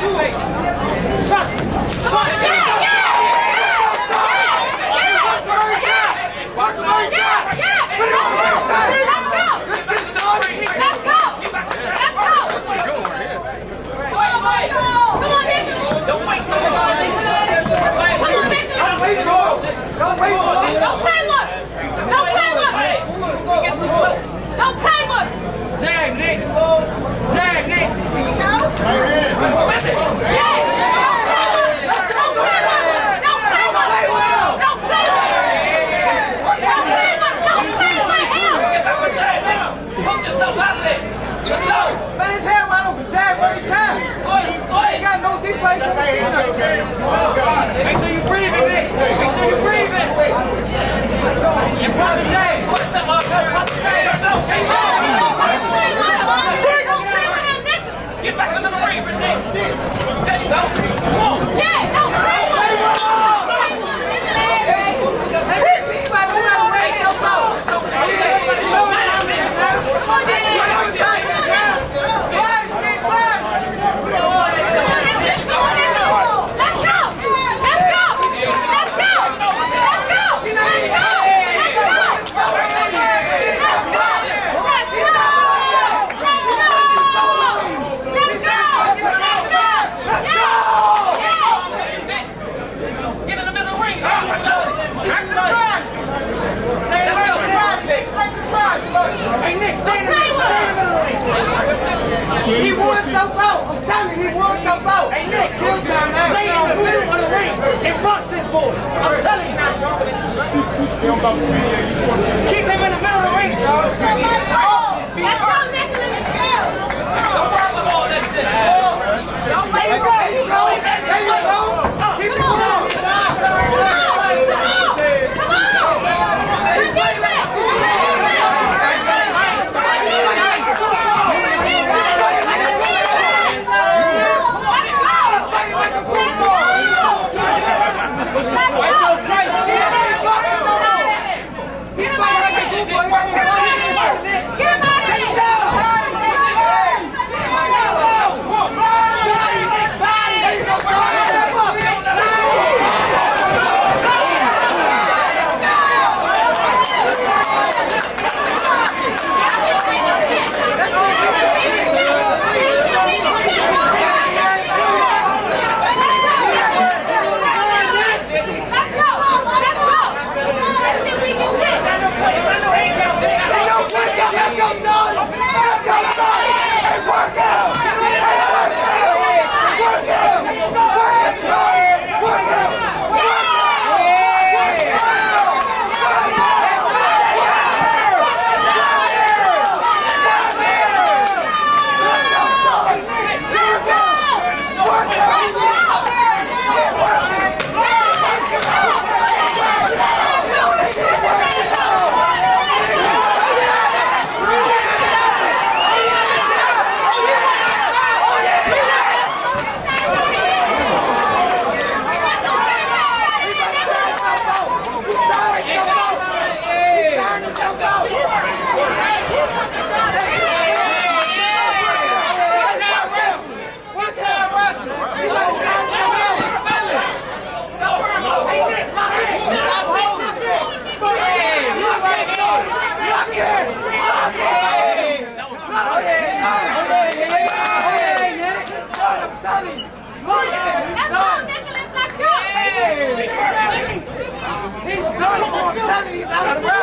Trust me. Trust me. and box this boy. I'm telling you. You're you. Arma!